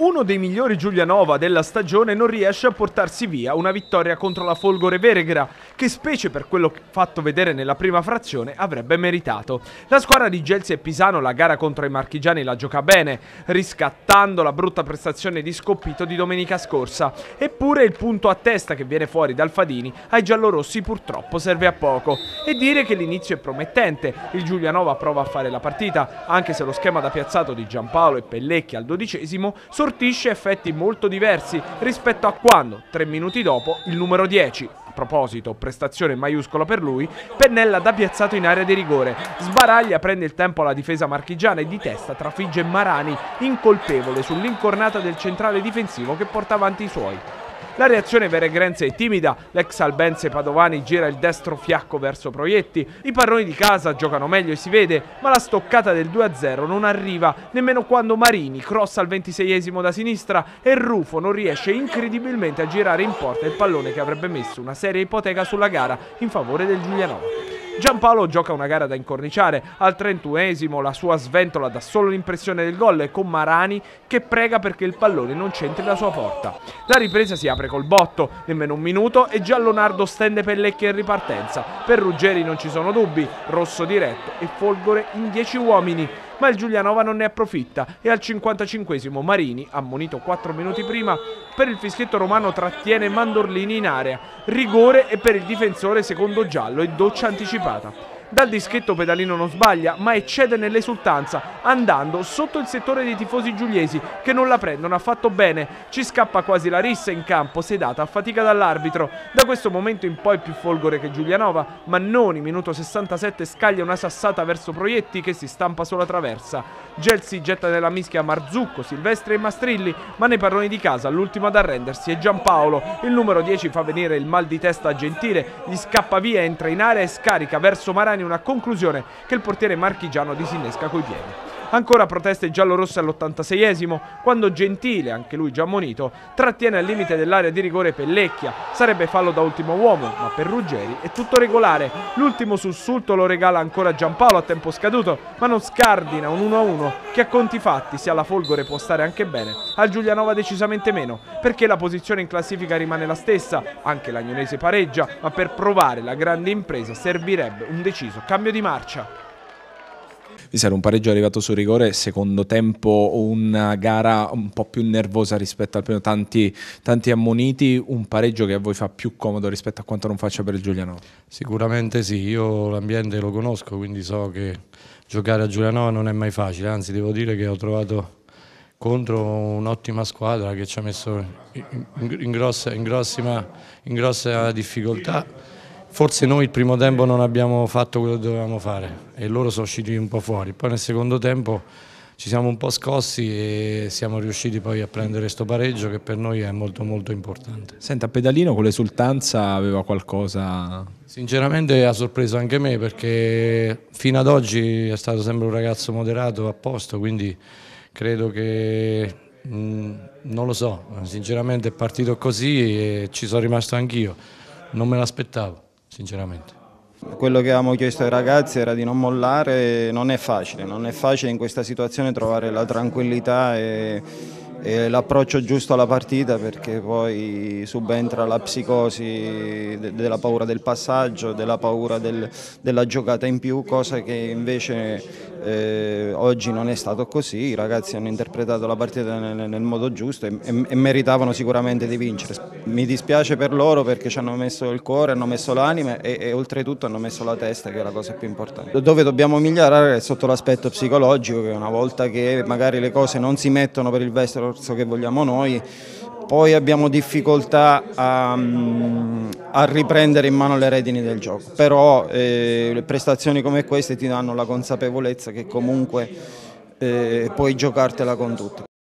uno dei migliori Giulianova della stagione non riesce a portarsi via una vittoria contro la Folgore Veregra, che specie per quello fatto vedere nella prima frazione avrebbe meritato. La squadra di Gelsi e Pisano la gara contro i marchigiani la gioca bene, riscattando la brutta prestazione di Scoppito di domenica scorsa. Eppure il punto a testa che viene fuori dal Fadini ai giallorossi purtroppo serve a poco. E dire che l'inizio è promettente, il Giulianova prova a fare la partita, anche se lo schema da piazzato di Giampaolo e Pellecchi al dodicesimo sortisce effetti molto diversi rispetto a quando, tre minuti dopo, il numero 10, a proposito, prestazione maiuscola per lui, Pennella da piazzato in area di rigore. Sbaraglia prende il tempo alla difesa marchigiana e di testa trafigge Marani, incolpevole sull'incornata del centrale difensivo che porta avanti i suoi. La reazione veregrense è timida, l'ex Albense Padovani gira il destro fiacco verso Proietti, i parroni di casa giocano meglio e si vede, ma la stoccata del 2-0 non arriva. Nemmeno quando Marini crossa al 26esimo da sinistra e Rufo non riesce incredibilmente a girare in porta il pallone che avrebbe messo una seria ipoteca sulla gara in favore del Giulianova. Giampaolo gioca una gara da incorniciare, al 31esimo la sua sventola dà solo l'impressione del gol e con Marani che prega perché il pallone non c'entri la sua porta. La ripresa si apre col botto, nemmeno un minuto e già Leonardo stende Pellecchi in ripartenza. Per Ruggeri non ci sono dubbi, rosso diretto e Folgore in 10 uomini ma il Giulianova non ne approfitta e al 55esimo Marini, ammonito 4 minuti prima, per il fischietto romano trattiene Mandorlini in area, rigore e per il difensore secondo giallo e doccia anticipata anticipata. Dal dischetto Pedalino non sbaglia, ma eccede nell'esultanza, andando sotto il settore dei tifosi giuliesi che non la prendono affatto bene. Ci scappa quasi la rissa in campo, sedata a fatica dall'arbitro. Da questo momento in poi più folgore che Giulianova, Mannoni, minuto 67, scaglia una sassata verso Proietti che si stampa sulla traversa. Gelsi getta nella mischia Marzucco, Silvestri e Mastrilli, ma nei parroni di casa l'ultimo ad arrendersi è Giampaolo. Il numero 10 fa venire il mal di testa a Gentile, gli scappa via, entra in area e scarica verso Marani una conclusione che il portiere marchigiano disinnesca coi piedi. Ancora proteste giallorosse all'86esimo, quando Gentile, anche lui già ammonito, trattiene al limite dell'area di rigore Pellecchia. Sarebbe fallo da ultimo uomo, ma per Ruggeri è tutto regolare. L'ultimo sussulto lo regala ancora Giampaolo a tempo scaduto, ma non scardina un 1-1 che a conti fatti, sia alla Folgore può stare anche bene, al Giulianova decisamente meno, perché la posizione in classifica rimane la stessa, anche l'Agnonese pareggia, ma per provare la grande impresa servirebbe un deciso cambio di marcia. Vi sarà un pareggio arrivato su rigore, secondo tempo una gara un po' più nervosa rispetto al primo, tanti, tanti ammoniti, un pareggio che a voi fa più comodo rispetto a quanto non faccia per il Giuliano? Sicuramente sì, io l'ambiente lo conosco, quindi so che giocare a Giulianova non è mai facile, anzi devo dire che ho trovato contro un'ottima squadra che ci ha messo in, in, grossa, in, grossima, in grossa difficoltà Forse noi il primo tempo non abbiamo fatto quello che dovevamo fare e loro sono usciti un po' fuori. Poi nel secondo tempo ci siamo un po' scossi e siamo riusciti poi a prendere questo pareggio che per noi è molto molto importante. Senta, Pedalino con l'esultanza aveva qualcosa? Sinceramente ha sorpreso anche me perché fino ad oggi è stato sempre un ragazzo moderato a posto, quindi credo che mh, non lo so, sinceramente è partito così e ci sono rimasto anch'io, non me l'aspettavo sinceramente. Quello che avevamo chiesto ai ragazzi era di non mollare, non è facile, non è facile in questa situazione trovare la tranquillità e, l'approccio giusto alla partita perché poi subentra la psicosi della paura del passaggio, della paura del, della giocata in più, cosa che invece eh, oggi non è stato così, i ragazzi hanno interpretato la partita nel, nel modo giusto e, e, e, meritavano sicuramente di vincere. Mi dispiace per loro perché ci hanno messo il cuore, hanno messo l'anima e, e, oltretutto hanno messo la testa che è la cosa più importante. Dove dobbiamo migliorare è sotto l'aspetto psicologico che una volta che magari le cose non si mettono per il verso che vogliamo noi poi abbiamo difficoltà a, a, riprendere in mano le redini del gioco, però eh, prestazioni come queste ti danno la consapevolezza che comunque eh, puoi giocartela con tutte.